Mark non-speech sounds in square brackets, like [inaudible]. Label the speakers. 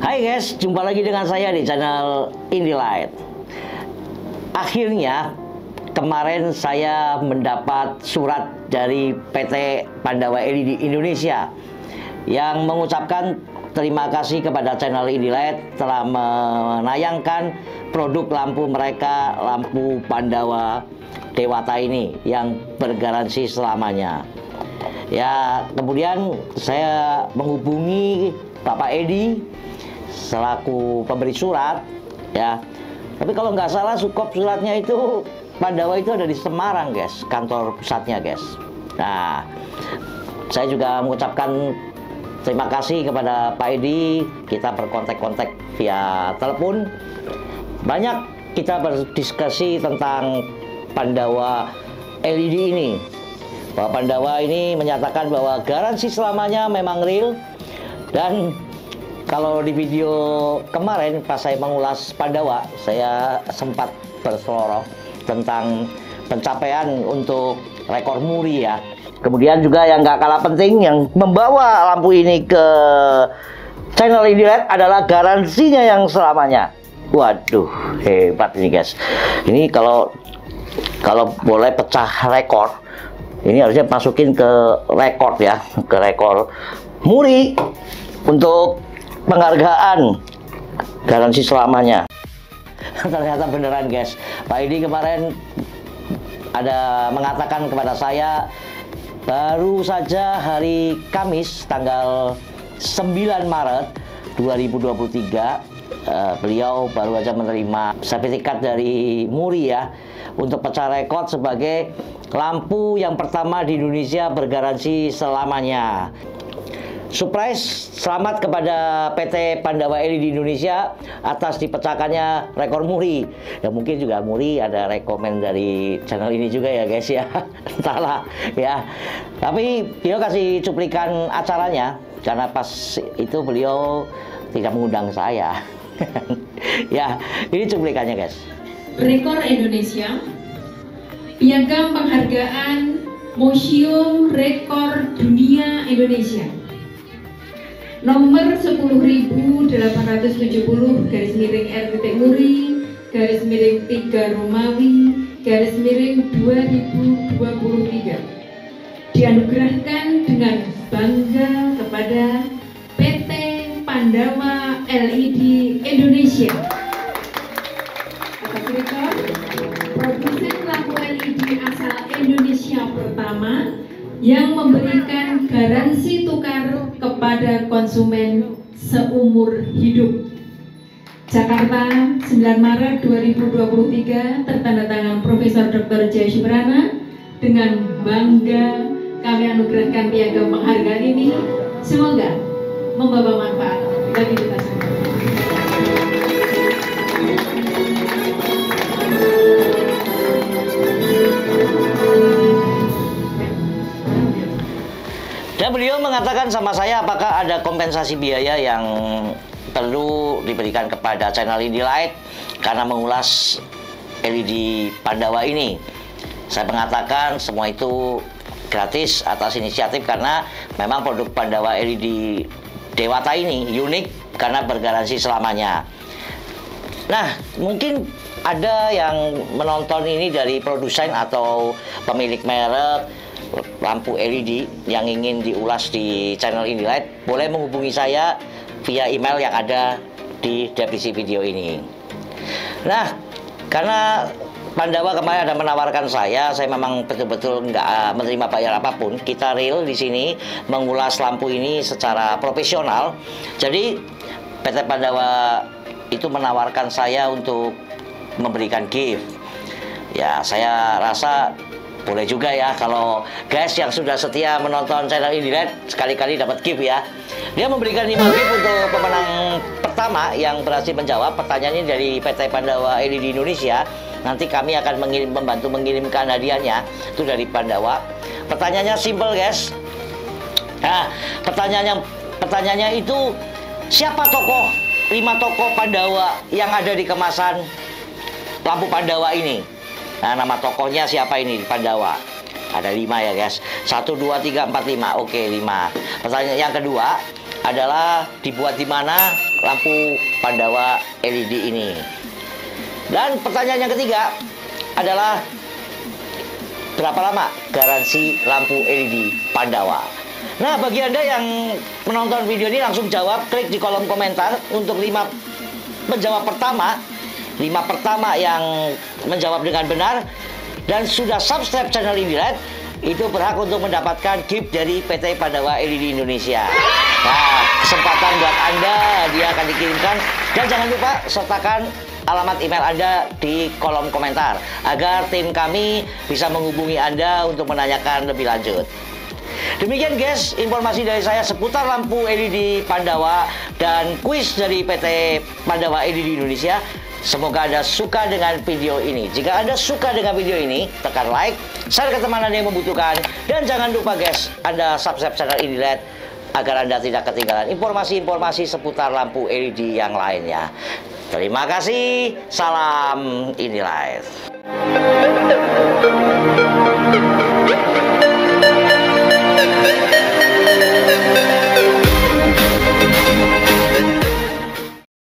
Speaker 1: Hai guys, jumpa lagi dengan saya di channel Indie Light. Akhirnya kemarin saya mendapat surat dari PT Pandawa LED Indonesia yang mengucapkan terima kasih kepada channel Indie Light telah menayangkan produk lampu mereka, lampu Pandawa Dewata ini yang bergaransi selamanya. Ya, kemudian saya menghubungi Bapak Edi selaku pemberi surat, ya. Tapi kalau nggak salah sukop suratnya itu Pandawa itu ada di Semarang, guys, kantor pusatnya, guys. Nah, saya juga mengucapkan terima kasih kepada Pak Edi. Kita berkontak-kontak via telepon. Banyak kita berdiskusi tentang Pandawa LED ini bahwa Pandawa ini menyatakan bahwa garansi selamanya memang real dan kalau di video kemarin pas saya mengulas Pandawa saya sempat berseloroh tentang pencapaian untuk rekor muri ya. Kemudian juga yang gak kalah penting yang membawa lampu ini ke channel ini adalah garansinya yang selamanya. Waduh hebat ini guys. Ini kalau kalau boleh pecah rekor ini harusnya masukin ke rekor ya ke rekor muri untuk penghargaan garansi selamanya [laughs] ternyata beneran guys Pak Edi kemarin ada mengatakan kepada saya baru saja hari Kamis tanggal 9 Maret 2023 Uh, beliau baru saja menerima sertifikat dari Muri ya untuk pecah rekor sebagai lampu yang pertama di Indonesia bergaransi selamanya. Surprise, selamat kepada PT Pandawa LED di Indonesia atas dipecahkannya rekor Muri. Ya mungkin juga Muri ada rekomend dari channel ini juga ya guys ya. [laughs] Entahlah ya. Tapi beliau kasih cuplikan acaranya karena pas itu beliau tidak mengundang saya. [laughs] ya, ini cuplikannya guys.
Speaker 2: Rekor Indonesia Piagam Penghargaan Museum Rekor Dunia Indonesia Nomor 10.870 garis miring RWT Muri garis miring 3 Romawi garis miring 2023 dianugerahkan dengan bangga kepada PT Pandawa LED Indonesia. Produsen lampu LED asal Indonesia pertama yang memberikan garansi tukar kepada konsumen seumur hidup. Jakarta, 9 Maret 2023, tertandatangan Profesor Dr. Jaya Subrana dengan bangga kami anugerahkan piagam penghargaan ini. Semoga membawa manfaat bagi kita semua.
Speaker 1: Mengatakan sama saya apakah ada kompensasi biaya yang perlu diberikan kepada channel Indie Light karena mengulas LED Pandawa ini. Saya mengatakan semua itu gratis atas inisiatif karena memang produk Pandawa LED Dewata ini unik karena bergaransi selamanya. Nah, mungkin ada yang menonton ini dari produsen atau pemilik merek lampu LED yang ingin diulas di channel ini Light, boleh menghubungi saya via email yang ada di deskripsi video ini. Nah, karena Pandawa kemarin ada menawarkan saya, saya memang betul-betul nggak uh, menerima bayar apa pun. Kita real di sini mengulas lampu ini secara profesional. Jadi PT Pandawa itu menawarkan saya untuk memberikan gift. Ya, saya rasa boleh juga ya kalau guys yang sudah setia menonton channel ini sekali-kali dapat gift ya. Dia memberikan 5 gift untuk pemenang pertama yang berhasil menjawab pertanyaannya dari PT Pandawa LED Indonesia. Nanti kami akan mengirim, membantu mengirimkan hadiahnya. Itu dari Pandawa. Pertanyaannya simple guys. Nah pertanyaannya pertanyaannya itu siapa tokoh lima tokoh Pandawa yang ada di kemasan lampu Pandawa ini Nah, nama tokohnya siapa ini Pandawa? Ada lima ya guys. Satu, dua, tiga, empat, lima. Oke, lima. Pertanyaan yang kedua adalah dibuat di mana lampu Pandawa LED ini. Dan pertanyaan yang ketiga adalah berapa lama garansi lampu LED Pandawa? Nah, bagi Anda yang menonton video ini langsung jawab, klik di kolom komentar untuk lima menjawab pertama, lima pertama yang menjawab dengan benar dan sudah subscribe channel ini Light, itu berhak untuk mendapatkan gift dari PT Pandawa LED Indonesia. Nah, kesempatan buat Anda dia akan dikirimkan dan jangan lupa sertakan alamat email Anda di kolom komentar agar tim kami bisa menghubungi Anda untuk menanyakan lebih lanjut. Demikian guys, informasi dari saya seputar lampu LED Pandawa dan kuis dari PT Pandawa LED Indonesia. Semoga Anda suka dengan video ini. Jika Anda suka dengan video ini, tekan like, share ke teman Anda yang membutuhkan, dan jangan lupa guys, Anda subscribe channel ini lihat agar Anda tidak ketinggalan informasi-informasi seputar lampu LED yang lainnya. Terima kasih, salam Indilight. Thank.